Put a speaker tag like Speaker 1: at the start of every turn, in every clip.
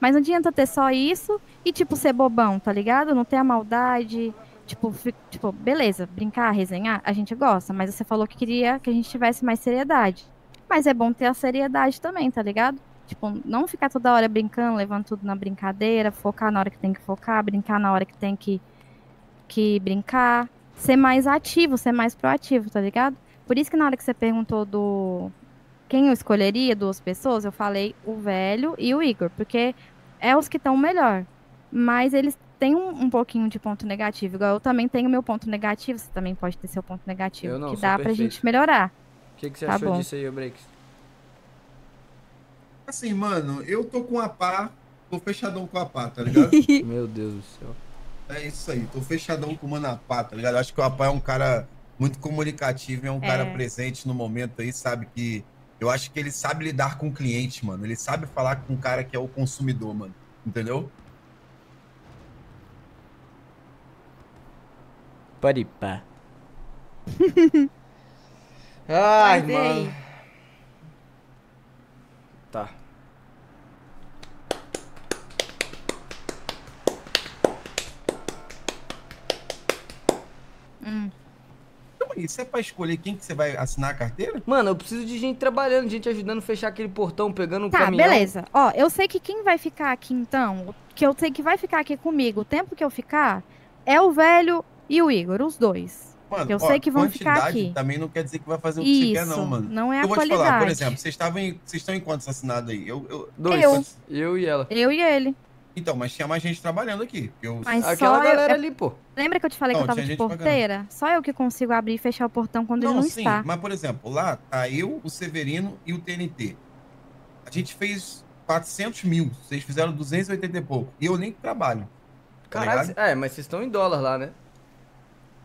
Speaker 1: Mas não adianta ter só isso e, tipo, ser bobão, tá ligado? Não ter a maldade. Tipo, tipo, beleza, brincar, resenhar, a gente gosta, mas você falou que queria que a gente tivesse mais seriedade. Mas é bom ter a seriedade também, tá ligado? Tipo, não ficar toda hora brincando, levando tudo na brincadeira, focar na hora que tem que focar, brincar na hora que tem que, que brincar. Ser mais ativo, ser mais proativo, tá ligado? Por isso que na hora que você perguntou do quem eu escolheria, duas pessoas, eu falei o velho e o Igor, porque é os que estão melhor. Mas eles têm um, um pouquinho de ponto negativo. Igual eu também tenho meu ponto negativo, você também pode ter seu ponto negativo.
Speaker 2: Eu não,
Speaker 1: que dá pra
Speaker 2: perfeito.
Speaker 1: gente melhorar.
Speaker 2: O que, que você
Speaker 1: Tá
Speaker 2: achou
Speaker 1: bom.
Speaker 2: disso aí, ô Breaks?
Speaker 3: Assim, mano, eu tô com a pá, tô fechadão com a pá, tá ligado?
Speaker 2: Meu Deus do céu.
Speaker 3: É isso aí, tô fechadão com o Mano Apá, tá ligado? Acho que o Apá é um cara muito comunicativo, é um cara
Speaker 1: É.
Speaker 3: presente no momento aí, sabe? Que eu acho que ele sabe lidar com o cliente, mano. Ele sabe falar com o cara que é o consumidor, mano. Entendeu?
Speaker 2: Paripá. Ai,
Speaker 1: Mas e aí?
Speaker 2: mano. Tá.
Speaker 1: Hum.
Speaker 3: Isso é pra escolher quem que você vai assinar a carteira?
Speaker 2: Mano, eu preciso de gente trabalhando, gente ajudando a fechar aquele portão, pegando o
Speaker 1: Tá,
Speaker 2: caminhão.
Speaker 1: beleza. Ó, eu sei que quem vai ficar aqui então, que eu sei que vai ficar aqui comigo o tempo que eu ficar, é o velho e o Igor, os dois.
Speaker 3: Mano,
Speaker 1: Eu sei que vão ficar
Speaker 3: quantidade
Speaker 1: aqui.
Speaker 3: também não quer dizer que vai fazer o que você quer,
Speaker 1: Isso,
Speaker 3: não, mano.
Speaker 1: não é a
Speaker 3: eu vou te
Speaker 1: qualidade.
Speaker 3: falar, por exemplo, vocês estavam em, vocês estão em quantos assinados aí? Eu, eu-
Speaker 2: Dois.
Speaker 1: Eu.
Speaker 2: Eu e ela.
Speaker 1: Eu e ele.
Speaker 3: Então, mas tinha mais gente trabalhando aqui. Eu,
Speaker 1: Mas
Speaker 2: Aquela
Speaker 1: só
Speaker 2: galera
Speaker 1: eu-
Speaker 2: ali, pô.
Speaker 1: Lembra que eu te falei
Speaker 3: Não,
Speaker 1: que eu tava de porteira? Só eu que consigo abrir e fechar o portão quando ele não
Speaker 3: sim,
Speaker 1: está.
Speaker 3: mas por exemplo, lá tá eu, o Severino e o TNT. A gente fez 400 mil, vocês fizeram 280 e pouco. E eu nem trabalho. Tá
Speaker 2: Caralho, é, mas vocês estão em dólar lá, né?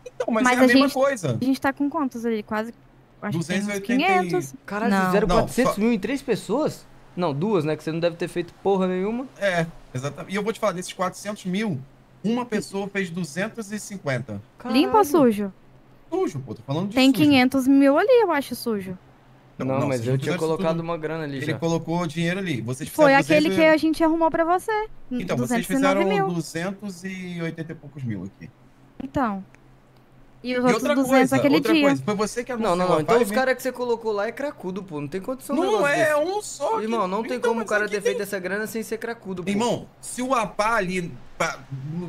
Speaker 3: Então, mas,
Speaker 1: Mas
Speaker 3: é a,
Speaker 1: a
Speaker 3: mesma
Speaker 1: gente-
Speaker 3: coisa.
Speaker 1: A gente tá com quantos ali? Quase. Acho que tem uns
Speaker 3: 280 e-
Speaker 1: 500.
Speaker 2: Caralho,
Speaker 1: Não.
Speaker 2: fizeram
Speaker 3: Não,
Speaker 2: 400
Speaker 3: só-
Speaker 2: mil em três pessoas? Não, duas, né? Que você não deve ter feito porra nenhuma.
Speaker 3: É, exatamente. E eu vou te falar, desses 400 mil, uma pessoa fez 250.
Speaker 1: Limpo ou sujo?
Speaker 3: Sujo, pô, tô falando de
Speaker 1: Tem
Speaker 3: sujo.
Speaker 1: 500 mil ali, eu acho sujo.
Speaker 2: Não,
Speaker 3: Não, não,
Speaker 2: mas
Speaker 3: vocês
Speaker 2: eu
Speaker 3: não
Speaker 2: tinha colocado
Speaker 3: tudo.
Speaker 2: uma grana ali
Speaker 3: Ele
Speaker 2: já.
Speaker 3: colocou dinheiro ali. Vocês
Speaker 1: Foi aquele
Speaker 3: 200
Speaker 1: que a gente arrumou pra você.
Speaker 3: Então, vocês
Speaker 1: 209
Speaker 3: fizeram
Speaker 1: mil.
Speaker 3: 280 e poucos mil aqui.
Speaker 1: Então. E os
Speaker 3: E
Speaker 1: outros
Speaker 3: outra
Speaker 1: 200
Speaker 3: coisa,
Speaker 1: aquele
Speaker 3: outra
Speaker 1: dia.
Speaker 3: coisa, foi você que
Speaker 2: Não,
Speaker 3: anunciou
Speaker 2: não, não.
Speaker 3: a
Speaker 2: Então os caras que você colocou lá é cracudo, pô. Não tem condição
Speaker 3: Não é
Speaker 2: desse.
Speaker 3: um só. que-
Speaker 2: Irmão, não tem
Speaker 3: Então,
Speaker 2: como o cara
Speaker 3: aqui
Speaker 2: ter
Speaker 3: tem-
Speaker 2: feito essa grana sem ser cracudo, pô.
Speaker 3: Irmão, se o APA ali pá,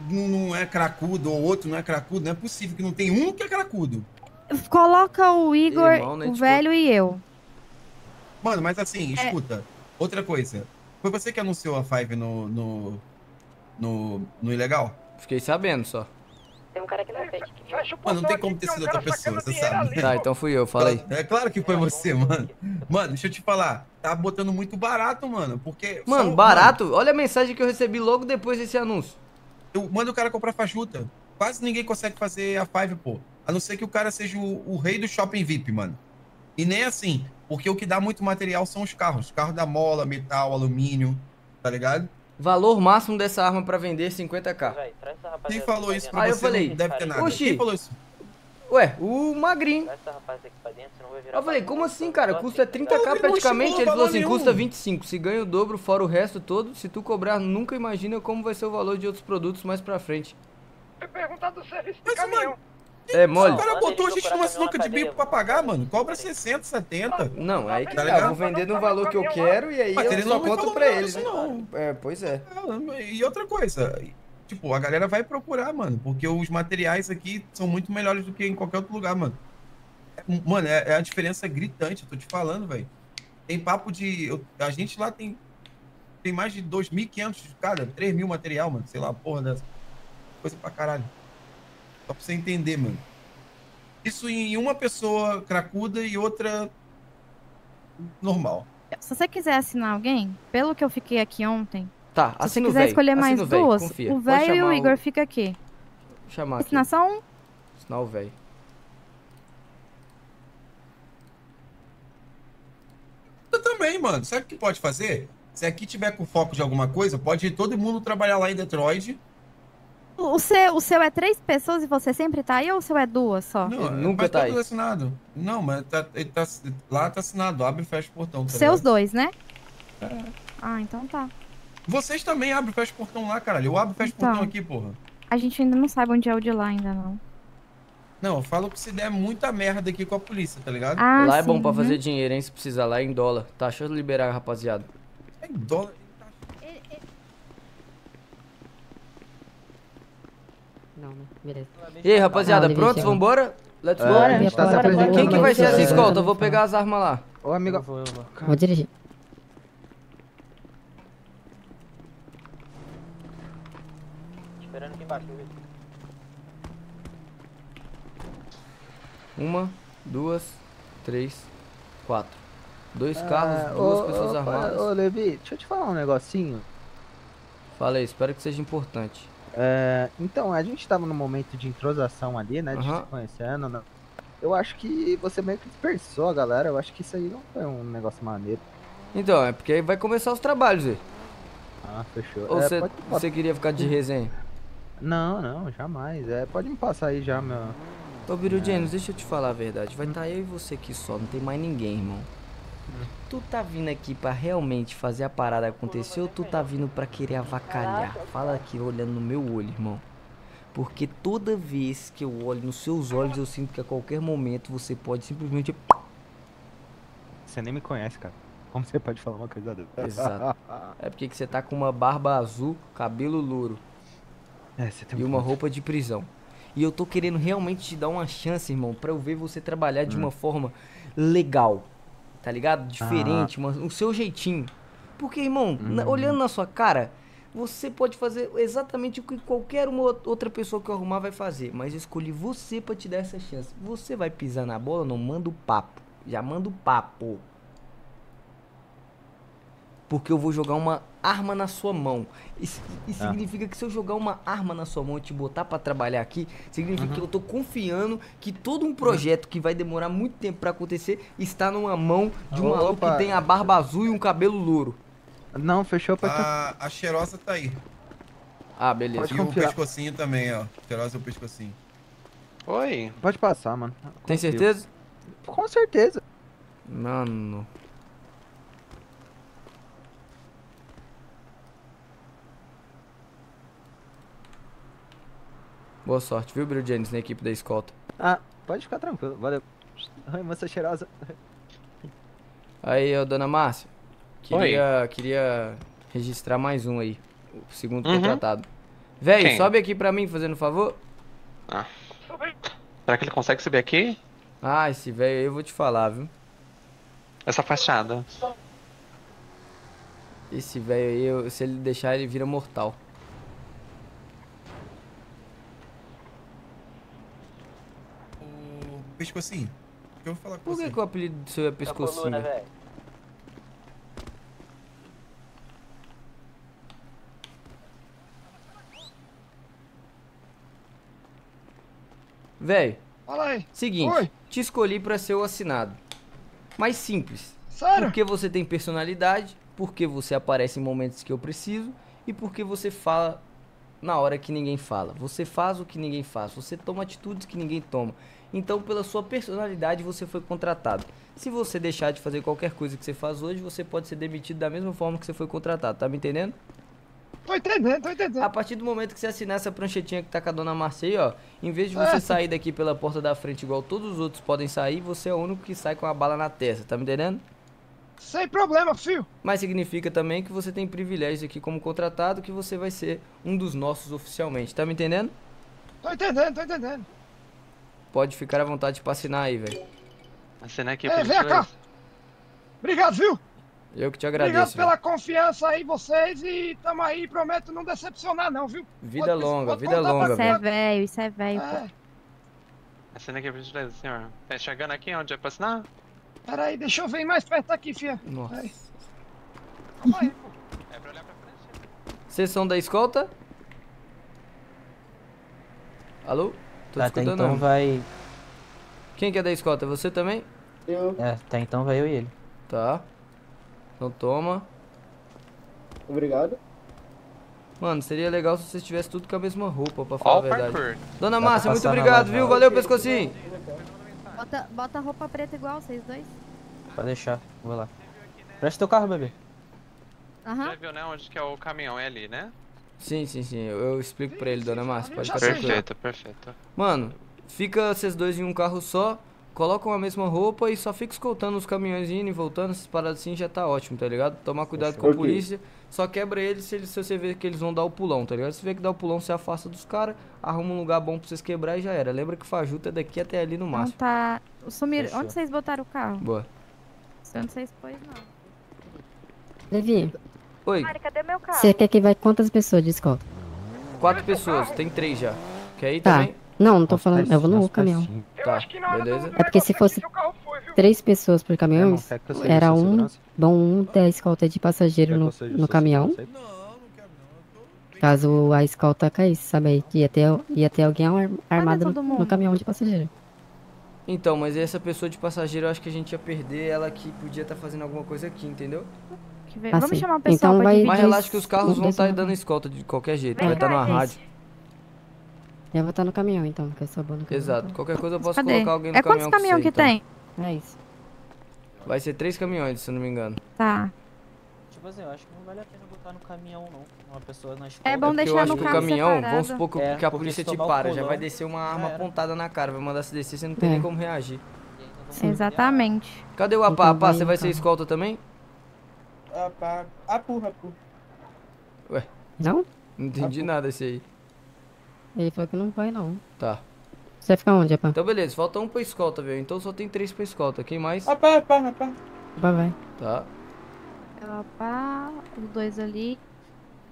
Speaker 3: n- não é cracudo ou outro não é cracudo, não é possível que não tem um que é cracudo.
Speaker 1: Coloca o Igor,
Speaker 2: Irmão, né,
Speaker 1: o
Speaker 2: tipo-
Speaker 1: velho e eu.
Speaker 3: Mano, mas assim,
Speaker 1: É.
Speaker 3: escuta. Outra coisa. Foi você que anunciou a Five no. no. no, no Ilegal?
Speaker 2: Fiquei sabendo só.
Speaker 4: Tem um cara aqui na frente.
Speaker 3: Mano, não tem como ter sido outra pessoa, você sabe.
Speaker 2: Tá, então fui eu, falei.
Speaker 3: É claro que foi você, mano. Mano, deixa eu te falar. Tá botando muito barato, mano. Porque.
Speaker 2: Mano,
Speaker 3: só-
Speaker 2: barato? Olha a mensagem que eu recebi logo depois desse anúncio.
Speaker 3: Eu mando o cara comprar fajuta. Quase ninguém consegue fazer a Five, pô. A não ser que o cara seja o, o rei do shopping VIP, mano. E nem assim, porque o que dá muito material são os carros. Carro da mola, metal, alumínio, tá ligado?
Speaker 2: Valor máximo dessa arma pra vender 50k.
Speaker 4: Véi, traz essa
Speaker 3: Quem falou isso
Speaker 4: pra
Speaker 3: pra
Speaker 2: Ah, eu falei.
Speaker 3: não deve ter nada.
Speaker 2: Oxi.
Speaker 3: Quem falou isso?
Speaker 2: Ué, o magrinho.
Speaker 4: Traz essa rapaziada aqui pra dentro, senão vai virar.
Speaker 2: Eu falei, como assim, cara? Custa 30k
Speaker 3: Não, ele não
Speaker 2: praticamente. Ele falou assim,
Speaker 3: nenhum.
Speaker 2: custa 25. Se ganha o dobro, fora o resto todo, se tu cobrar, nunca imagina como vai ser o valor de outros produtos mais pra frente.
Speaker 5: perguntar do serviço de
Speaker 3: Mas,
Speaker 5: caminhão.
Speaker 2: É mole?
Speaker 3: O cara botou a gente numa sinuca de bico pra pagar, mano. Cobra 60, 70.
Speaker 2: Não, aí que
Speaker 3: Tá
Speaker 2: tá, eu vou vender no valor que eu quero e aí
Speaker 3: Mas
Speaker 2: eu
Speaker 3: não
Speaker 2: conto pra
Speaker 3: nada
Speaker 2: ele,
Speaker 3: disso,
Speaker 2: né?
Speaker 3: não.
Speaker 2: É, pois é.
Speaker 3: E outra coisa, tipo, a galera vai procurar, mano, porque os materiais aqui são muito melhores do que em qualquer outro lugar, mano. Mano, é, é a diferença gritante, eu tô te falando, velho. Tem papo de. eu- a gente lá tem. Tem mais de 2.500 de cada, 3 mil material, mano. Sei lá, porra dessa. Coisa pra caralho. Só pra você entender, mano. Isso em uma pessoa cracuda e outra. normal.
Speaker 1: Se você quiser assinar alguém, pelo que eu fiquei aqui ontem,
Speaker 2: Tá,
Speaker 1: se você
Speaker 2: o
Speaker 1: quiser
Speaker 2: véi.
Speaker 1: escolher mais
Speaker 2: o
Speaker 1: duas,
Speaker 2: confia.
Speaker 1: o velho e o Igor fica aqui.
Speaker 2: Vou chamar aqui.
Speaker 1: Assinação
Speaker 2: Assinar o velho.
Speaker 3: Eu também, mano. Sabe o que pode fazer? Se aqui tiver com foco de alguma coisa, pode ir todo mundo trabalhar lá em Detroit.
Speaker 1: O seu, o seu é três pessoas e você sempre tá aí ou o seu é duas só?
Speaker 3: Não,
Speaker 2: Ele nunca
Speaker 3: mas
Speaker 2: tá
Speaker 3: tudo
Speaker 2: aí.
Speaker 3: assinado. Não, mas tá, ele tá, lá tá assinado. Abre e fecha o portão. Tá
Speaker 1: Seus
Speaker 3: ligado?
Speaker 1: dois, né? Ah, então tá.
Speaker 3: Vocês também abrem e fecham o portão lá, caralho. Eu abro e fecho o
Speaker 1: Então.
Speaker 3: portão aqui, porra.
Speaker 1: A gente ainda não sabe onde é o de lá ainda, não.
Speaker 3: Não, eu falo que se der muita merda aqui com a polícia, tá ligado?
Speaker 1: Ah,
Speaker 2: lá é bom
Speaker 1: sim,
Speaker 2: pra
Speaker 1: uhum.
Speaker 2: fazer dinheiro, hein? Se precisar, lá é em dólar. Tá, deixa eu liberar, rapaziada.
Speaker 3: É em dólar.
Speaker 6: Não, né? Beleza.
Speaker 2: E aí, rapaziada,
Speaker 6: Não,
Speaker 2: prontos? Vambora? Let's go.
Speaker 7: É, a gente tá se
Speaker 6: Bora,
Speaker 7: apresentando.
Speaker 2: Quem que vai ser as escoltas? Eu vou pegar as armas lá.
Speaker 7: Ô, amigo.
Speaker 6: Vou dirigir.
Speaker 4: Esperando aqui embaixo, viu?
Speaker 2: Uma, duas, três, quatro. Dois carros,
Speaker 7: Ah,
Speaker 2: duas
Speaker 7: ô,
Speaker 2: pessoas
Speaker 7: ô,
Speaker 2: armadas.
Speaker 7: Ô, Levi, deixa eu te falar um negocinho.
Speaker 2: Falei, espero que seja importante.
Speaker 7: É, então, a gente tava num momento de entrosação ali, né? De
Speaker 2: Aham.
Speaker 7: se conhecendo. né? Eu acho que você meio que dispersou a galera. Eu acho que isso aí não foi um negócio maneiro.
Speaker 2: Então, é porque aí vai começar os trabalhos, Zé.
Speaker 7: Ah, fechou.
Speaker 2: Ou
Speaker 7: É,
Speaker 2: você, você queria ficar de resenha?
Speaker 7: Não, não, jamais. É, pode me passar aí já, meu.
Speaker 2: Ô, Biru James, deixa eu te falar a verdade. Vai estar eu e você aqui só, não tem mais ninguém, irmão. Tu tá vindo aqui pra realmente fazer a parada acontecer ou tu tá vindo pra querer avacalhar? Fala aqui olhando no meu olho, irmão. Porque toda vez que eu olho nos seus olhos, eu sinto que a qualquer momento você pode simplesmente.
Speaker 7: Você nem me conhece, cara. Como você pode falar uma coisa dessa?
Speaker 2: Exato. É porque que você tá com uma barba azul, cabelo louro
Speaker 7: É, você tem
Speaker 2: e
Speaker 7: um
Speaker 2: uma
Speaker 7: ponto.
Speaker 2: roupa de prisão. E eu tô querendo realmente te dar uma chance, irmão, pra eu ver você trabalhar de uma forma legal. Tá ligado? Diferente, uma- o seu jeitinho. Porque, irmão, na- olhando na sua cara, você pode fazer exatamente o que qualquer uma ou- outra pessoa que eu arrumar vai fazer. Mas eu escolhi você pra te dar essa chance. Você vai pisar na bola? Não manda o papo. Já manda o papo. Porque eu vou jogar uma arma na sua mão. Isso, isso
Speaker 7: Ah.
Speaker 2: significa que se eu jogar uma arma na sua mão e te botar pra trabalhar aqui, significa que eu tô confiando que todo um projeto que vai demorar muito tempo pra acontecer está numa mão de um maluco que tem a barba azul e um cabelo louro.
Speaker 7: Não, fechou pra
Speaker 3: A, a cheirosa tá aí.
Speaker 2: Ah, beleza.
Speaker 7: Pode
Speaker 3: E o
Speaker 7: confiar.
Speaker 3: pescocinho também, ó. Cheirosa e o pescocinho.
Speaker 8: Oi.
Speaker 7: Pode passar, mano.
Speaker 2: Tem
Speaker 7: Confio.
Speaker 2: certeza?
Speaker 7: Com certeza.
Speaker 2: Mano. Boa sorte, viu, Bill James, na equipe da escolta.
Speaker 7: Ah, pode ficar tranquilo. Valeu. Oi, moça cheirosa.
Speaker 2: Aí, ô, dona Márcia. Queria, queria registrar mais um aí. O segundo
Speaker 8: Uhum.
Speaker 2: contratado. Véi,
Speaker 8: Quem?
Speaker 2: sobe aqui pra mim, fazendo favor.
Speaker 8: Será que ele consegue subir aqui?
Speaker 2: Ah, esse velho aí eu vou te falar, viu?
Speaker 8: Essa fachada.
Speaker 2: Esse velho aí, eu- se ele deixar, ele vira mortal.
Speaker 3: O pescocinho. O que eu vou falar com
Speaker 2: Por que,
Speaker 3: você?
Speaker 2: que o apelido do seu é
Speaker 4: Da
Speaker 2: pescocinho?
Speaker 4: coluna,
Speaker 2: velho?
Speaker 4: velho.
Speaker 2: Véi,
Speaker 5: Fala aí.
Speaker 2: seguinte,
Speaker 5: Oi.
Speaker 2: te escolhi pra ser o assinado. Mais simples.
Speaker 5: Sério?
Speaker 2: Porque você tem personalidade, porque você aparece em momentos que eu preciso e porque você fala na hora que ninguém fala. Você faz o que ninguém faz, você toma atitudes que ninguém toma. Então, pela sua personalidade, você foi contratado. Se você deixar de fazer qualquer coisa que você faz hoje, você pode ser demitido da mesma forma que você foi contratado, tá me entendendo?
Speaker 5: Tô entendendo, tô entendendo.
Speaker 2: A partir do momento que você assinar essa pranchetinha que tá com a dona Marcia ó, em vez de você
Speaker 5: É.
Speaker 2: sair daqui pela porta da frente igual todos os outros podem sair, você é o único que sai com a bala na testa, tá me entendendo?
Speaker 5: Sem problema, fio.
Speaker 2: Mas significa também que você tem privilégios aqui como contratado, que você vai ser um dos nossos oficialmente, tá me entendendo?
Speaker 5: Tô entendendo, tô entendendo.
Speaker 2: Pode ficar à vontade pra assinar aí, velho.
Speaker 8: Assina aqui,
Speaker 5: É,
Speaker 8: por
Speaker 5: vem cá. Obrigado, viu?
Speaker 2: Eu que te
Speaker 5: Obrigado
Speaker 2: agradeço.
Speaker 5: pela
Speaker 2: velho.
Speaker 5: confiança aí, vocês. E tamo aí, prometo não decepcionar, não, viu?
Speaker 2: Vida
Speaker 5: pode-
Speaker 2: longa,
Speaker 5: pode
Speaker 2: vida longa,
Speaker 1: Isso é
Speaker 2: velho.
Speaker 1: velho, isso é velho. pô.
Speaker 5: É,
Speaker 8: Assina aqui, por gentileza, senhor. Tá enxergando aqui onde é pra assinar?
Speaker 5: peraí, deixa eu vir mais perto aqui, fia.
Speaker 2: Nossa.
Speaker 5: Aí. Calma aí, pô.
Speaker 8: É pra olhar pra frente.
Speaker 2: Vocês são da escolta? Alô? Tô
Speaker 9: Tá, até então
Speaker 2: não.
Speaker 9: vai.
Speaker 2: Quem que é da escolta? Você também?
Speaker 9: É, até então vai eu e ele.
Speaker 2: Tá. Então toma.
Speaker 10: Obrigado.
Speaker 2: Mano, seria legal se vocês tivessem tudo com a mesma roupa, pra falar
Speaker 8: Ó
Speaker 2: a verdade.
Speaker 8: parkour.
Speaker 2: Dona
Speaker 9: Dá
Speaker 2: Márcia, muito obrigado, viu? Valeu, pescocinho.
Speaker 1: Bota, bota a roupa preta igual, vocês dois.
Speaker 9: Pode deixar, vou lá. Presta teu carro, bebê.
Speaker 1: Aham.
Speaker 8: Já viu, né? Onde que é o caminhão? É ali, né?
Speaker 2: Sim, sim, sim. Eu, eu explico pra ele, dona Márcia. Pode ficar
Speaker 5: sei.
Speaker 8: Perfeito, perfeito.
Speaker 2: Mano, fica vocês dois em um carro só, colocam a mesma roupa e só fica escoltando os caminhões indo e voltando, essas paradas assim já tá ótimo, tá ligado? Tomar cuidado com a polícia, só quebra eles se, eles se você vê que eles vão dar o pulão, tá ligado? Se vê que dá o pulão, você afasta dos caras, arruma um lugar bom pra vocês quebrar e já era. Lembra que Fajuta é daqui até ali no
Speaker 1: Então
Speaker 2: máximo.
Speaker 1: tá. Sumir,
Speaker 9: Fechou.
Speaker 1: onde vocês botaram o carro?
Speaker 2: Boa.
Speaker 1: Onde vocês pôs, não.
Speaker 6: Levi,
Speaker 2: Oi,
Speaker 4: Mari, cadê meu carro?
Speaker 6: você quer que vai quantas pessoas de escolta?
Speaker 2: quatro pessoas, tem três já. Quer ir
Speaker 6: Tá.
Speaker 2: também?
Speaker 6: Não, não tô falando. Eu vou no caminhão.
Speaker 5: Eu
Speaker 2: Tá, beleza.
Speaker 6: É porque se fosse
Speaker 5: foi?
Speaker 6: Três pessoas por
Speaker 7: É,
Speaker 6: caminhão, era um. Bom, um da escolta de passageiro no, no caminhão. Caso a escolta caísse, sabe aí? Ia ter, ia ter alguém ar- armado no, no caminhão de passageiro.
Speaker 2: Então, mas essa pessoa de passageiro, eu acho que a gente ia perder ela que podia estar fazendo alguma coisa aqui, entendeu?
Speaker 1: Que veio-
Speaker 6: Ah,
Speaker 1: Vamos chamar o pessoal
Speaker 6: Então
Speaker 1: pra
Speaker 6: vai-
Speaker 1: dividir.
Speaker 2: Mas relaxa que os carros vão estar
Speaker 6: se
Speaker 2: dando escolta de qualquer jeito,
Speaker 1: Vem
Speaker 2: vai estar
Speaker 1: cá,
Speaker 2: na rádio.
Speaker 6: Eu vou estar no caminhão então, que eu sou bom no caminhão.
Speaker 2: Exato. Qualquer coisa eu posso
Speaker 1: Cadê?
Speaker 2: colocar alguém no
Speaker 1: É quantos
Speaker 2: caminhão
Speaker 1: caminhão
Speaker 2: com
Speaker 1: que
Speaker 2: você, então.
Speaker 1: tem?
Speaker 6: É isso.
Speaker 2: Vai ser três caminhões, se eu não me engano.
Speaker 1: Tá.
Speaker 9: Tipo assim, eu acho que não vale a pena botar no caminhão, não. Uma pessoa na escola.
Speaker 1: É bom
Speaker 2: Porque eu
Speaker 1: deixar
Speaker 2: acho
Speaker 1: no
Speaker 2: que o caminhão,
Speaker 1: separado.
Speaker 2: vamos supor que,
Speaker 9: É,
Speaker 2: que a
Speaker 9: porque
Speaker 2: polícia te para, já vai descer uma arma
Speaker 9: era.
Speaker 2: apontada na cara, vai mandar se descer, você não tem
Speaker 6: É.
Speaker 2: nem como reagir.
Speaker 1: Exatamente.
Speaker 2: Cadê o Apá?
Speaker 6: Então
Speaker 2: Apá,
Speaker 6: vai
Speaker 2: você vai ser escolta também?
Speaker 10: Pá. Apu, apu.
Speaker 6: Não?
Speaker 2: Não entendi nada esse aí.
Speaker 6: Ele falou que não vai não.
Speaker 2: Tá.
Speaker 6: Você vai ficar onde, Apá?
Speaker 2: Então beleza, falta um pra escolta, velho. Então só tem três pra escolta. Quem mais?
Speaker 10: Apá, apá, apá.
Speaker 6: Apá vai.
Speaker 2: Tá.
Speaker 1: Opa, os dois ali.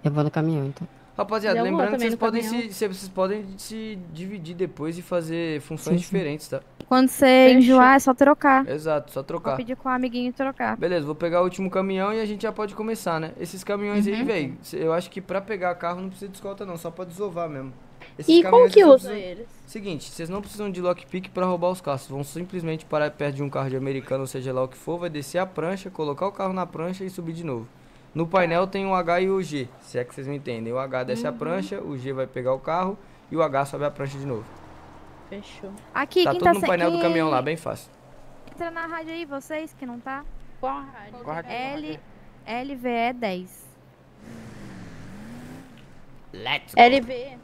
Speaker 6: Eu vou no caminhão então.
Speaker 2: Rapaziada,
Speaker 11: Eu vou
Speaker 2: lembrando que vocês podem,
Speaker 11: caminhão.
Speaker 2: se, se- vocês podem se dividir depois e fazer funções
Speaker 6: Sim, sim.
Speaker 2: diferentes, tá?
Speaker 1: Quando você
Speaker 11: Fechou.
Speaker 1: enjoar, é só trocar.
Speaker 2: Exato, só
Speaker 1: Vou
Speaker 2: trocar.
Speaker 1: pedir com o amiguinho trocar.
Speaker 2: Beleza, vou pegar o último caminhão e a gente já pode começar, né? Esses caminhões
Speaker 11: Uhum.
Speaker 2: aí, velho, eu acho que pra pegar carro não precisa de escolta não, só pra desovar mesmo. Esses
Speaker 11: E como que
Speaker 2: vocês não
Speaker 11: usa
Speaker 2: precisam-
Speaker 11: eles?
Speaker 2: Seguinte, vocês não precisam de lockpick pra roubar os carros, vão simplesmente parar perto de um carro de americano, ou seja lá o que for, vai descer a prancha, colocar o carro na prancha e subir de novo. No painel tem o H e o G, se é que vocês me entendem. O H desce
Speaker 11: Uhum.
Speaker 2: a prancha, o G vai pegar o carro e o H sobe a prancha de novo.
Speaker 11: Fechou.
Speaker 1: Aqui,
Speaker 2: Tá
Speaker 1: quem
Speaker 2: tudo
Speaker 1: tá
Speaker 2: no
Speaker 1: sem-
Speaker 2: painel do
Speaker 1: quem
Speaker 2: caminhão lá, bem fácil.
Speaker 1: Entra na rádio aí, vocês que não tá.
Speaker 11: Qual a rádio?
Speaker 9: Corre aqui,
Speaker 1: L, LVE 10.
Speaker 2: Let's
Speaker 11: LV.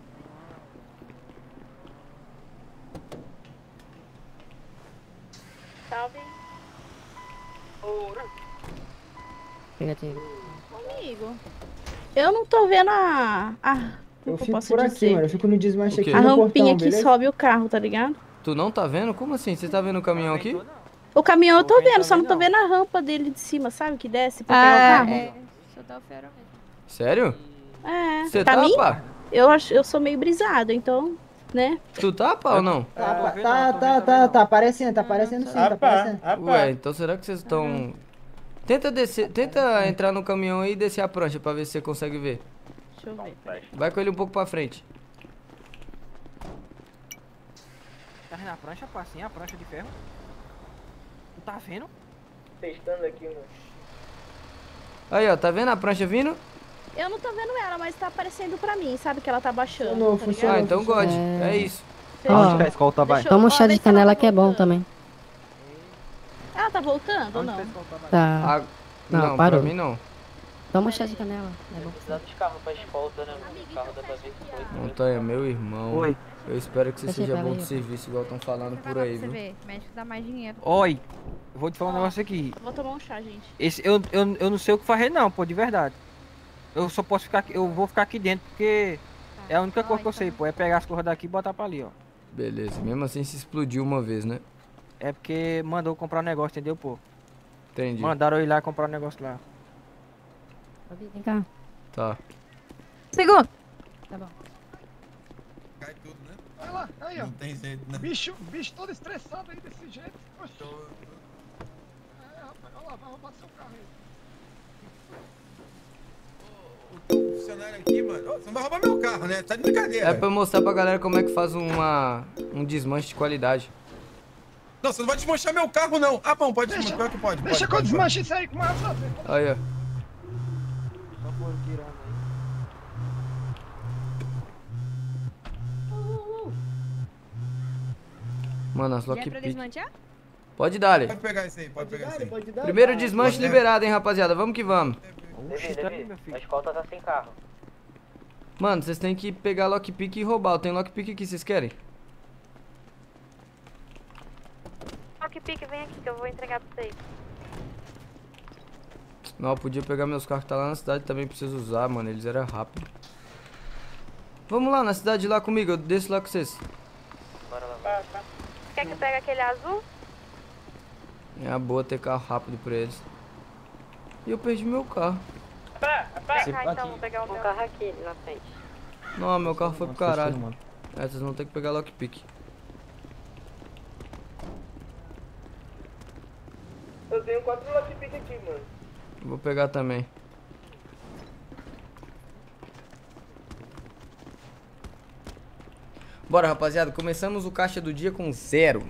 Speaker 11: Salve.
Speaker 6: Negativo.
Speaker 11: Amigo. Eu não tô vendo a. a
Speaker 10: Eu fico
Speaker 11: posso
Speaker 10: por aqui,
Speaker 11: dizer?
Speaker 10: mano. Eu fico no desmanche aqui
Speaker 11: A rampinha
Speaker 10: portão,
Speaker 11: que sobe o carro, tá ligado?
Speaker 2: Tu não tá vendo? Como assim? Você tá vendo o caminhão aqui?
Speaker 11: O caminhão eu tô vendo, só não tô
Speaker 9: não.
Speaker 11: vendo a rampa dele de cima, sabe? Que desce pra
Speaker 1: Ah,
Speaker 11: pegar o carro.
Speaker 1: é. Deixa eu dar o fero mesmo.
Speaker 2: Sério?
Speaker 11: É.
Speaker 2: Você tá, pá?
Speaker 11: eu, acho, eu sou meio brisado, então, né?
Speaker 2: Tu tá, pá, ou não?
Speaker 10: Tá, tá, tá, tá, tá, tá aparecendo, tá aparecendo sim, tá aparecendo.
Speaker 2: Ué, então será que vocês estão... Tenta descer, tenta entrar no caminhão aí e descer a prancha pra ver se você consegue ver.
Speaker 11: Deixa eu ver.
Speaker 2: Vai com ele um pouco pra frente.
Speaker 9: Tá vendo a prancha, pá? Assim, a prancha de ferro? Tu tá vendo?
Speaker 10: Testando aqui, mano.
Speaker 2: Aí, ó, tá vendo a prancha vindo?
Speaker 11: Eu não tô vendo ela, mas tá aparecendo pra mim, sabe? Que ela tá baixando.
Speaker 10: Funcionou,
Speaker 11: tá
Speaker 10: funcionou.
Speaker 2: Ah, então God,
Speaker 6: É.
Speaker 2: é isso.
Speaker 6: Ó,
Speaker 7: Onde que a escolta vai?
Speaker 6: Toma um chá de canela
Speaker 11: tá
Speaker 6: que é bom também.
Speaker 11: Ela tá voltando ou não?
Speaker 6: Tá.
Speaker 2: Ah,
Speaker 6: Não,
Speaker 2: não,
Speaker 6: parou.
Speaker 2: pra mim não.
Speaker 6: Toma um chá de canela. É bom.
Speaker 4: Precisa de carro pra escolta, né? O carro dá pra ver que foi.
Speaker 2: Montanha, meu irmão.
Speaker 9: Oi.
Speaker 2: Eu espero que você
Speaker 6: Deixa
Speaker 2: seja bom de serviço, igual estão falando por aí, viu?
Speaker 1: Médico dá mais dinheiro.
Speaker 9: Oi. Eu vou te falar um negócio aqui.
Speaker 11: Vou tomar um chá, gente.
Speaker 9: Esse, eu, eu, eu não sei o que fazer não, pô, de verdade. Eu só posso ficar aqui, eu vou ficar aqui dentro porque é a única coisa que eu sei, pô, é pegar as coisas daqui e botar pra ali, ó.
Speaker 2: Beleza, mesmo assim se explodiu uma vez, né?
Speaker 9: É porque mandou comprar um negócio, entendeu, pô?
Speaker 2: Entendi.
Speaker 9: Mandaram eu ir lá comprar um negócio lá.
Speaker 6: Vem cá.
Speaker 2: Tá.
Speaker 1: Segundo.
Speaker 6: Tá bom.
Speaker 3: Cai tudo, né?
Speaker 5: Olha lá, aí, ó.
Speaker 3: Não tem jeito, né?
Speaker 5: Bicho, bicho todo estressado aí desse jeito. Oxi. É, rapaz, olha lá, vai roubar seu carro aí.
Speaker 3: O funcionário aqui, mano. Ô, você não vai roubar meu carro, né? Tá de brincadeira.
Speaker 2: É pra mostrar pra galera como é que faz uma, um desmanche de qualidade.
Speaker 3: Não, você não vai desmanchar meu carro, não. Ah, bom, pode
Speaker 5: Deixa-
Speaker 3: desmanchar, que pode.
Speaker 5: Deixa
Speaker 3: pode,
Speaker 5: que eu
Speaker 3: pode,
Speaker 5: desmanche isso aí com mais prazer.
Speaker 2: Aí, ó. Mano, as
Speaker 1: é
Speaker 2: lockpick. Pode dar,
Speaker 3: Pode pegar isso aí, pode pegar isso aí.
Speaker 10: Pode dar,
Speaker 2: Primeiro
Speaker 10: tá.
Speaker 2: desmanche
Speaker 3: Pode,
Speaker 2: liberado, hein, rapaziada. Vamos que vamos.
Speaker 8: Tá meu filho.
Speaker 4: A escolta tá sem carro.
Speaker 2: Mano, vocês têm que pegar lockpick e roubar. Eu tenho lockpick aqui, vocês querem?
Speaker 1: Lockpick, vem aqui que eu vou entregar pra vocês.
Speaker 2: Não, eu podia pegar meus carros que tá lá na cidade também, preciso usar, mano. Eles eram rápidos. Vamos lá, na cidade lá comigo, eu desço lá com vocês.
Speaker 4: Bora lá.
Speaker 1: Quer que eu pegue aquele azul?
Speaker 2: É uma boa ter carro rápido pra eles. E eu perdi meu carro.
Speaker 1: Vem cá então, vou pegar o meu.
Speaker 11: carro aqui na frente.
Speaker 2: Não, meu carro foi pro caralho. É, vocês vão ter que pegar lockpick.
Speaker 10: Eu tenho quatro lockpick aqui, mano.
Speaker 2: Vou pegar também. Bora, rapaziada. Começamos o caixa do dia com zero.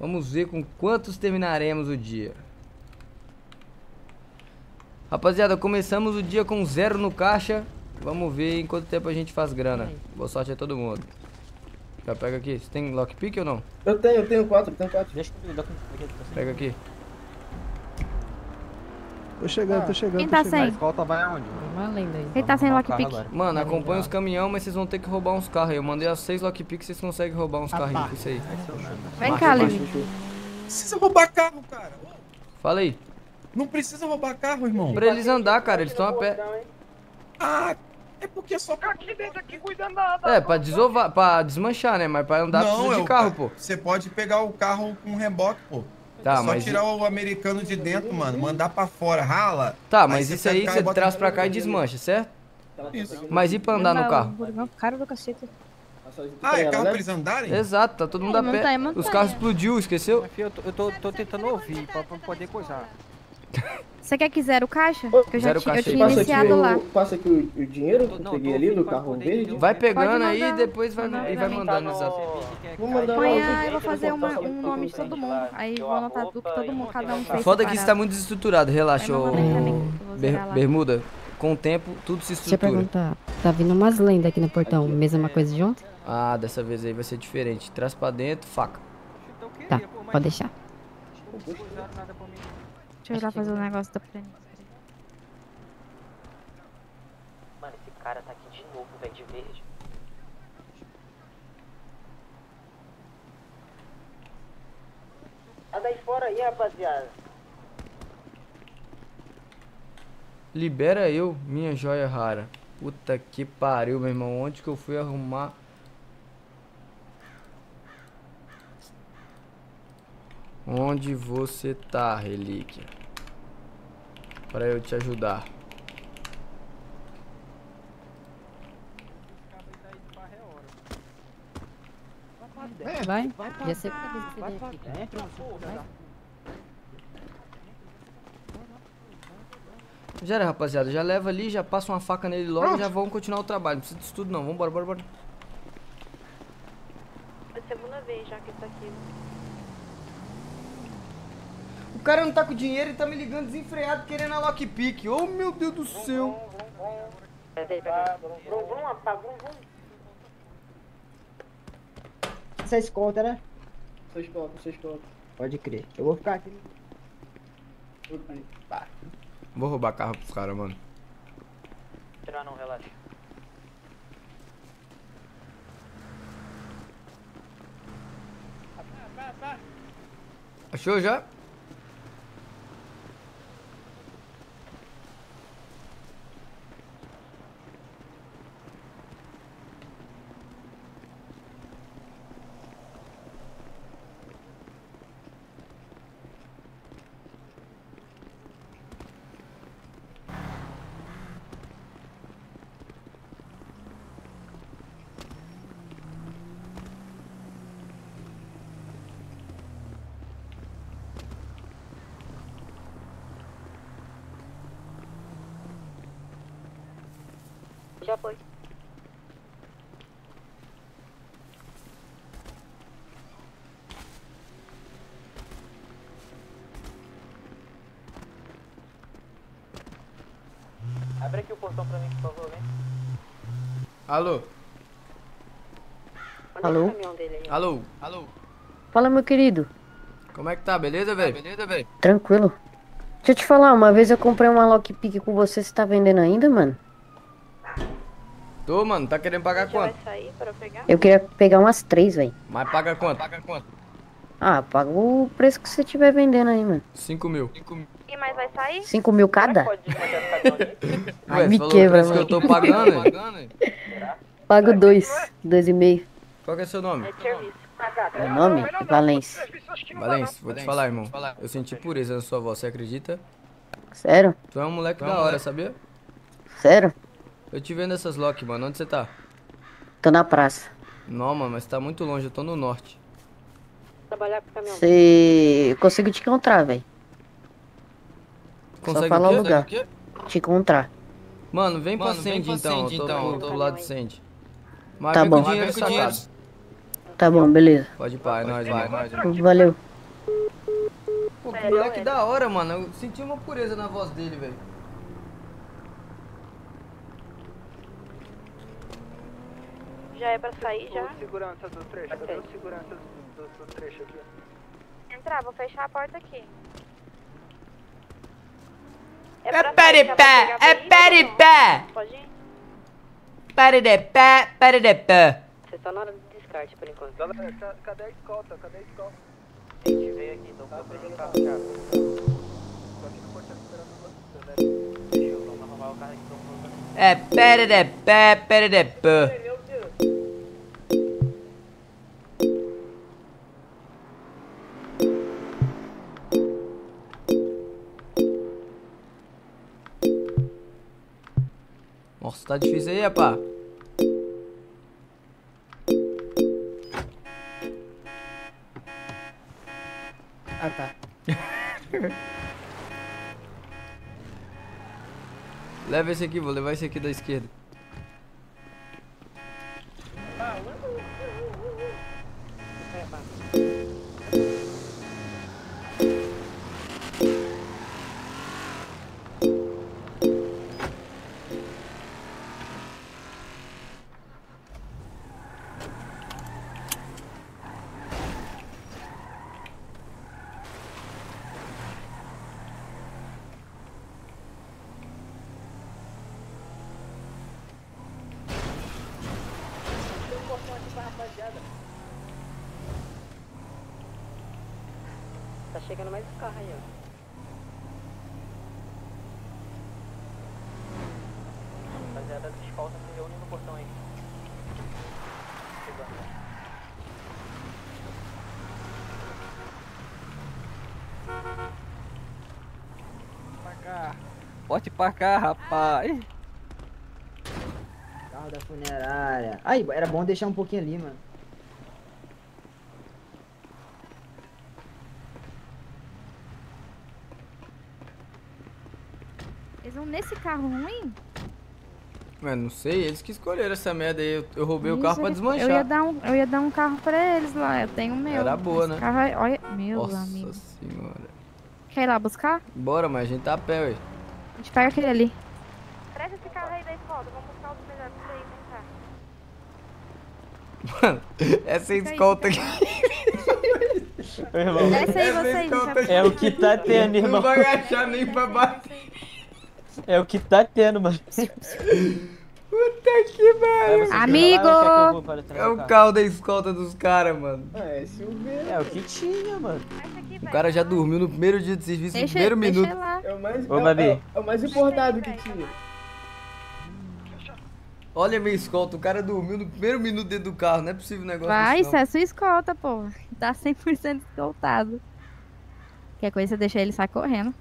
Speaker 2: Vamos ver com quantos terminaremos o dia. Rapaziada, começamos o dia com zero no caixa. Vamos ver em quanto tempo a gente faz grana. Boa sorte a todo mundo. Já pega aqui. Você tem lockpick ou não?
Speaker 10: Eu tenho, eu tenho quatro, eu tenho quatro.
Speaker 9: Deixa eu dar
Speaker 2: Pega aqui.
Speaker 12: Tô chegando, tô chegando.
Speaker 1: Quem
Speaker 12: tô
Speaker 1: tá
Speaker 12: chegando.
Speaker 1: sem?
Speaker 7: Escolta vai aonde?
Speaker 6: Uma lenda aí.
Speaker 1: Quem tá sem lockpick?
Speaker 2: Mano, acompanha os caminhão, mas vocês vão ter que roubar uns carros aí. Eu mandei as seis lockpicks, vocês conseguem roubar uns carros aí com isso aí.
Speaker 1: Vem cá, Levi.
Speaker 3: Precisa roubar carro, cara.
Speaker 2: Fala aí.
Speaker 3: Não precisa roubar carro, irmão.
Speaker 2: Pra eles andar, cara, eles estão a pé.
Speaker 3: Ah, é porque só
Speaker 5: Fica aqui dentro aqui cuidando da... da
Speaker 2: É, pra desovar, pra desmanchar, né? Mas pra andar precisa
Speaker 3: é
Speaker 2: de
Speaker 3: o
Speaker 2: carro,
Speaker 3: ca-
Speaker 2: pô.
Speaker 3: Você pode pegar o carro com reboque, pô.
Speaker 2: Tá,
Speaker 3: é só
Speaker 2: mas.
Speaker 3: tirar o americano de dentro, mano. Mandar pra fora, rala.
Speaker 2: Tá, mas isso aí você traz pra cá e desmancha, certo?
Speaker 3: Isso.
Speaker 2: Mas e pra andar no carro?
Speaker 11: Caro do cacete.
Speaker 3: Ah, é carro pra eles andarem?
Speaker 2: Exato, tá todo mundo a
Speaker 11: montanha,
Speaker 2: pé.
Speaker 11: montanha.
Speaker 2: Os carros explodiu, esqueceu?
Speaker 9: Filho, eu tô, eu tô, tô tentando ouvir pra, pra poder coisar.
Speaker 1: Você quer que zero caixa? Que eu já
Speaker 2: Zero
Speaker 1: eu
Speaker 2: caixa aí.
Speaker 1: tinha
Speaker 2: Passa
Speaker 1: iniciado lá.
Speaker 10: Passa aqui o, o dinheiro que eu
Speaker 9: Não,
Speaker 10: peguei ali
Speaker 9: ouvindo,
Speaker 10: carro verde.
Speaker 9: poder-
Speaker 2: Vai pegando aí e depois vai, e vai mandando no zap.
Speaker 10: Vou mandar uma
Speaker 1: Amanhã eu vou fazer uma, um nome de todo mundo. Aí vou anotar tudo que todo mundo, cada um fez.
Speaker 2: Foda que isso tá muito desestruturado, relaxa, ô.
Speaker 1: eu.
Speaker 2: Bermuda. Com o tempo, tudo se
Speaker 6: Deixa eu
Speaker 2: estrutura.
Speaker 6: perguntar. Tá vindo umas lendas aqui no portão. Mesma coisa de ontem?
Speaker 2: Ah, dessa vez aí vai ser diferente. Traz pra dentro, faca.
Speaker 9: Eu
Speaker 6: Tá, pode deixar.
Speaker 9: não
Speaker 1: Deixa eu ir lá fazer o negócio da planilha.
Speaker 4: Mano, esse cara tá aqui de novo, velho, de verde.
Speaker 10: Tá daí fora aí, rapaziada.
Speaker 2: Libera eu, minha joia rara. Puta que pariu, meu irmão. Onde que eu fui arrumar? Onde você tá, relíquia? Pra eu te ajudar.
Speaker 6: Vai. Já sei que você vem aqui.
Speaker 2: Já era, rapaziada. Já leva ali, já passa uma faca nele logo e já vamos continuar o trabalho. Não precisa disso tudo não. Vambora, bora, bora.
Speaker 11: É a segunda vez já que isso aqui.
Speaker 2: O cara não tá com dinheiro e tá me ligando desenfreado querendo a lockpick. Oh, meu Deus do céu.
Speaker 10: Você escolta, né? Você escolta, você escolta. Pode crer. Eu vou ficar aqui.
Speaker 2: Vou roubar carro pros caras, mano.
Speaker 4: Tirar não, relaxa.
Speaker 2: Achou já?
Speaker 11: Já foi.
Speaker 4: Abre aqui o portão pra mim, por favor, vem.
Speaker 2: Alô?
Speaker 11: Onde
Speaker 6: Alô?
Speaker 11: é o caminhão dele aí?
Speaker 2: Alô? Alô?
Speaker 6: Fala, meu querido.
Speaker 2: Como é que tá? Beleza, velho? Beleza, velho?
Speaker 6: Tranquilo.
Speaker 13: Deixa eu te falar, uma vez eu comprei uma lockpick com você, você tá vendendo ainda, mano?
Speaker 2: Tô, mano, tá querendo pagar quanto?
Speaker 14: sair para pegar?
Speaker 13: Eu queria pegar umas três, velho.
Speaker 2: Mas paga quanto? Paga quanto?
Speaker 13: Ah, paga o preço que você tiver vendendo aí, mano.
Speaker 2: 5 mil.
Speaker 14: E mais vai sair?
Speaker 13: Cinco mil cada? Ai,
Speaker 2: Ué,
Speaker 13: me quebra,
Speaker 2: preço que
Speaker 13: mano.
Speaker 2: eu tô pagando, hein?
Speaker 13: Pago dois, dois e meio.
Speaker 2: Qual que é seu nome?
Speaker 13: Meu nome? Valência.
Speaker 2: Valência, vou te falar, irmão. Eu senti pureza na sua voz, você acredita?
Speaker 13: Sério?
Speaker 2: Tu é um moleque da hora, sabia?
Speaker 13: Sério?
Speaker 2: Eu te vendo essas lock, mano. Onde você tá?
Speaker 13: Tô na praça.
Speaker 2: Não, mano, mas tá muito longe, eu tô no norte.
Speaker 14: Trabalhar com caminhão.
Speaker 13: Você. Eu consigo te encontrar, velho. Só
Speaker 2: Consegue
Speaker 13: falar
Speaker 2: o
Speaker 13: o lugar. Te encontrar.
Speaker 2: Mano, vem pra
Speaker 15: Mano, vem
Speaker 2: Sandy
Speaker 15: pra
Speaker 2: então,
Speaker 15: Sandy,
Speaker 2: eu tô
Speaker 15: então,
Speaker 2: pro,
Speaker 15: tô
Speaker 2: pro lado de Sandy. Mas
Speaker 13: Tá bom. Tá bom, beleza.
Speaker 2: Pode ir, pai, nós, vai, nós.
Speaker 13: Valeu.
Speaker 2: Pô, que moleque da hora, mano. Eu senti uma pureza na voz dele, velho.
Speaker 14: Já é pra sair já?
Speaker 10: Segurança do trecho, cadê o segurança do, do trecho aqui?
Speaker 14: Entrar, vou fechar a porta aqui.
Speaker 2: É
Speaker 14: pra
Speaker 2: pé
Speaker 14: sair
Speaker 2: de
Speaker 14: já pra
Speaker 2: pé,
Speaker 14: pegar
Speaker 2: é
Speaker 14: veículo
Speaker 2: pé de
Speaker 14: ou não?
Speaker 2: pé.
Speaker 14: Pode ir?
Speaker 2: Pare de pé, pare de pé.
Speaker 4: Você tá na hora do descarte por enquanto.
Speaker 10: Galera, ca- cadê a escolta? Cadê a escolta?
Speaker 4: A gente veio aqui, então procurando o carro já.
Speaker 10: Tô aqui no portão esperando você, velho.
Speaker 4: Deixa eu arrumar o carro aqui. Então,
Speaker 2: É pere de tá difícil aí, rapá.
Speaker 10: Ah, tá.
Speaker 2: Leva esse aqui, vou levar esse aqui da esquerda.
Speaker 4: Chegando mais um carro aí, ó. Rapaziada da escolta se reúne no portão aí. Chegando.
Speaker 16: Pra cá. Bote pra cá, rapaz.
Speaker 10: Carro da funerária. Aí, era bom deixar um pouquinho ali, mano.
Speaker 1: Nesse carro ruim?
Speaker 2: Mas não sei, eles que escolheram essa merda aí. Eu, eu roubei o carro pra desmanchar.
Speaker 1: Eu ia, dar um, eu ia dar um carro pra eles lá, eu tenho o meu.
Speaker 2: Era boa,
Speaker 1: Esse
Speaker 2: né?
Speaker 1: Carro é- olha, meu
Speaker 2: Nossa
Speaker 1: amigo.
Speaker 2: senhora.
Speaker 1: Quer ir lá buscar?
Speaker 2: Bora, mas a gente tá a pé, ué.
Speaker 1: A gente pega aquele ali.
Speaker 14: Presta esse carro aí da escola, vamos buscar os melhores pra aí, vem cá.
Speaker 2: Mano, essa escolta aqui.
Speaker 16: irmão.
Speaker 2: Essa
Speaker 1: você aí,
Speaker 2: escolta
Speaker 1: gente.
Speaker 16: É o que tá tendo, irmão.
Speaker 2: Não vai achar nem pra bater.
Speaker 16: É o que tá tendo, mano.
Speaker 2: Puta que pariu.
Speaker 1: Amigo!
Speaker 2: É o carro da escolta dos caras, mano.
Speaker 10: É, SUV.
Speaker 16: É o que tinha, mano.
Speaker 2: O cara já dormiu no primeiro dia de serviço, no
Speaker 1: Deixa,
Speaker 2: primeiro
Speaker 1: deixa
Speaker 2: minuto.
Speaker 1: lá.
Speaker 10: É o mais,
Speaker 16: Ô,
Speaker 10: é, é- é o mais importado que tinha.
Speaker 2: Olha a minha escolta, o cara dormiu no primeiro minuto dentro do carro. Não é possível um negócio
Speaker 1: Vai, isso é sua escolta, pô. Tá 100% escoltado. Qualquer coisa você deixa ele sair correndo.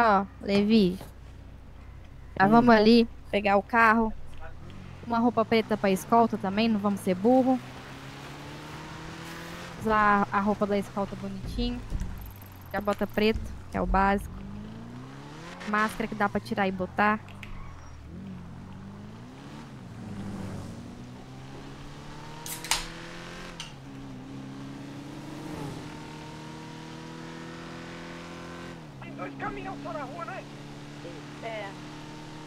Speaker 1: Ó, Levi. Já vamos ali pegar o carro. Uma roupa preta pra escolta também, não vamos ser burro. Usar a roupa da escolta bonitinho. Já bota preto, que é o básico. Máscara que dá pra tirar e botar.
Speaker 5: Tem dois caminhões só na rua, né?
Speaker 14: É.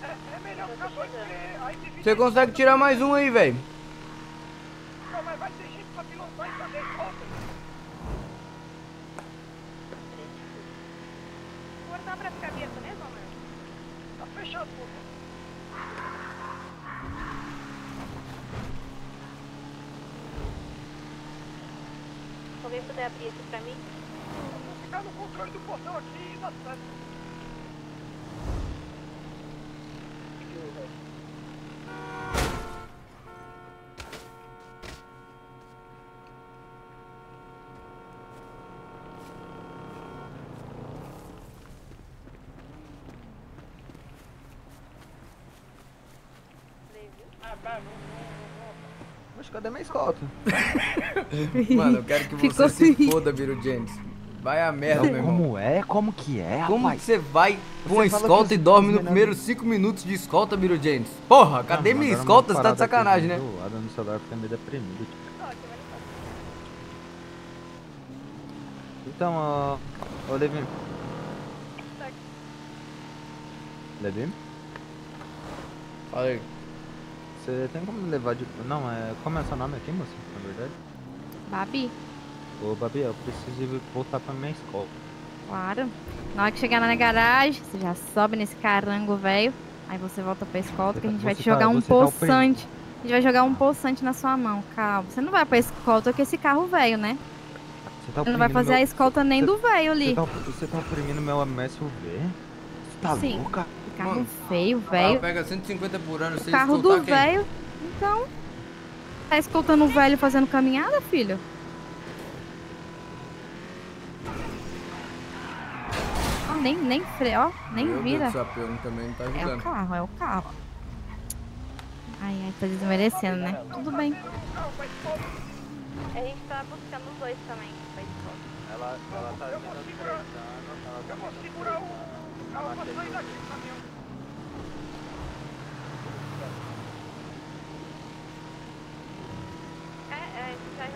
Speaker 5: É, é melhor ficar dois, porque aí divide.
Speaker 2: Você consegue tirar mais um aí, velho?
Speaker 5: Não, mas vai ter gente pra pilotar e fazer escolta.
Speaker 11: não dá pra ficar aberto mesmo, amor?
Speaker 5: Tá fechado, pô.
Speaker 11: Vou ver se puder abrir aqui pra mim.
Speaker 5: Vou ficar no controle do portão aqui e dá certo.
Speaker 7: Mas cadê minha escolta?
Speaker 2: Mano, eu quero que
Speaker 7: Ficou
Speaker 2: você se
Speaker 7: ruim.
Speaker 2: foda, Biro James. Vai a merda, meu irmão.
Speaker 7: Como é? Como que é,
Speaker 2: Como
Speaker 7: rapaz?
Speaker 2: que você vai com a
Speaker 7: Você
Speaker 2: escolta e dorme
Speaker 7: os
Speaker 2: nos primeiros 5 minutos de escolta, Biro James? Porra, cadê
Speaker 7: Ah,
Speaker 2: minha escolta? Você tá de
Speaker 7: aqui
Speaker 2: sacanagem, né?
Speaker 7: do lado no celular, fiquei meio deprimido. tipo. Então, ó... Ô, Levi. Levi?
Speaker 2: Fala aí.
Speaker 7: Você tem como me levar de... Não, é... Como é seu nome aqui, moça? Na verdade?
Speaker 1: Babi,
Speaker 7: Ô, Babi, eu preciso voltar pra minha escola.
Speaker 1: claro. Na hora que chegar lá na garagem, você já sobe nesse carango velho. Aí você volta pra escolta que a gente vai te
Speaker 7: tá-
Speaker 1: jogar um
Speaker 7: você tá
Speaker 1: poçante. A gente vai jogar um poçante na sua mão, calma. Você não vai pra escolta com esse carro velho, né?
Speaker 7: Você tá
Speaker 1: Você não vai fazer
Speaker 7: meu-
Speaker 1: a escolta nem
Speaker 7: Você-
Speaker 1: do velho ali.
Speaker 7: Você tá, você tá oprimindo meu SUV? Você tá
Speaker 1: Sim.
Speaker 7: louca?
Speaker 1: Carro feio,
Speaker 2: Ela
Speaker 1: velho.
Speaker 2: pega 150 por ano, você
Speaker 1: Carro do velho. Então. Tá escoltando o velho fazendo caminhada, filho? Ó, nem, nem freio, ó, nem
Speaker 2: Meu
Speaker 1: vira.
Speaker 2: Deus, tá
Speaker 1: É o carro, é o carro. Ai, ai, tá desmerecendo, né? Tudo bem.
Speaker 11: A gente tá buscando os dois também.
Speaker 7: Ela, ela tá vindo anos,
Speaker 5: Eu vou segurar o pra sair daqui
Speaker 11: É, já, é.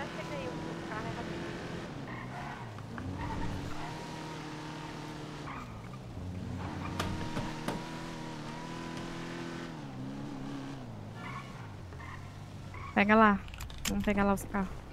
Speaker 1: Pega lá. Vamos pegar lá os carros.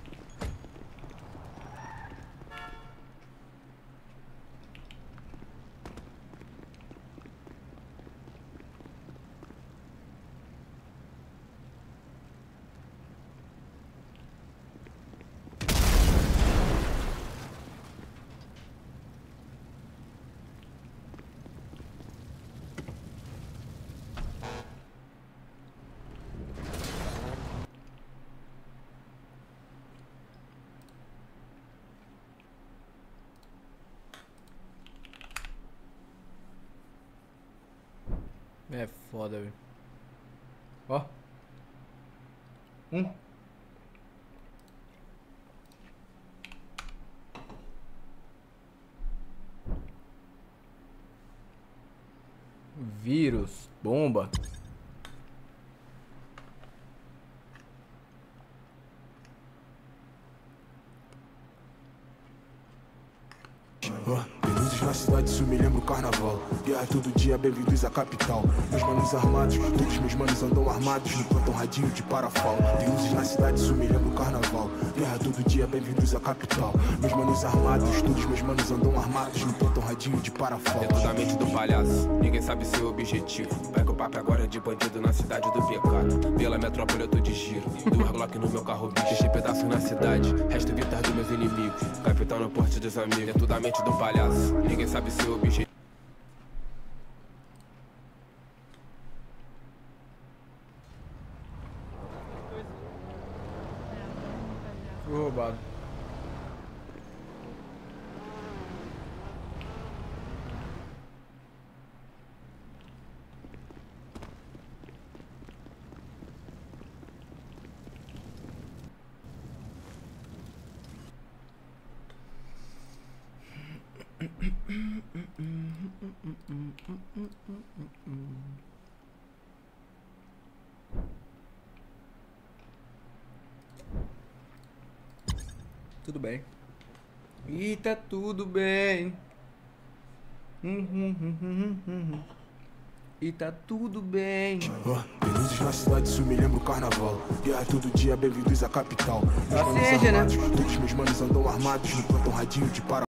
Speaker 2: É foda, velho. Ó. Vírus, bomba.
Speaker 12: Na cidade, isso me lembra o carnaval. Guerra todo dia, bem-vindos à capital. Meus manos armados, todos meus manos andam armados no plantão radinho de parafal. Tem luzes na cidade, isso me lembra o carnaval. Guerra todo dia, bem-vindos à capital. Meus manos armados, todos meus manos andam armados no plantão radinho de parafal.
Speaker 17: Dentro da mente do palhaço, ninguém sabe seu objetivo. Que o papo agora é de bandido na cidade do pecado. Pela metrópole eu tô de giro, duas Glock no meu carro bicho. Deixei pedaços na cidade, resto vitar dos meus inimigos. Capitão no porte dos amigos, dentro da mente do palhaço, ninguém sabe seu objetivo.
Speaker 2: Fui roubado. Tudo bem. E tá tudo bem. Hum, hum, hum, hum, hum, hum. E tá tudo bem.
Speaker 12: Tem luzes na cidade, isso me lembra o carnaval. Guerra todo dia, bem-vindos à capital. Manos
Speaker 2: Paciência, né?
Speaker 12: armados, todos meus manos andam armados no plantão radinho de parafal.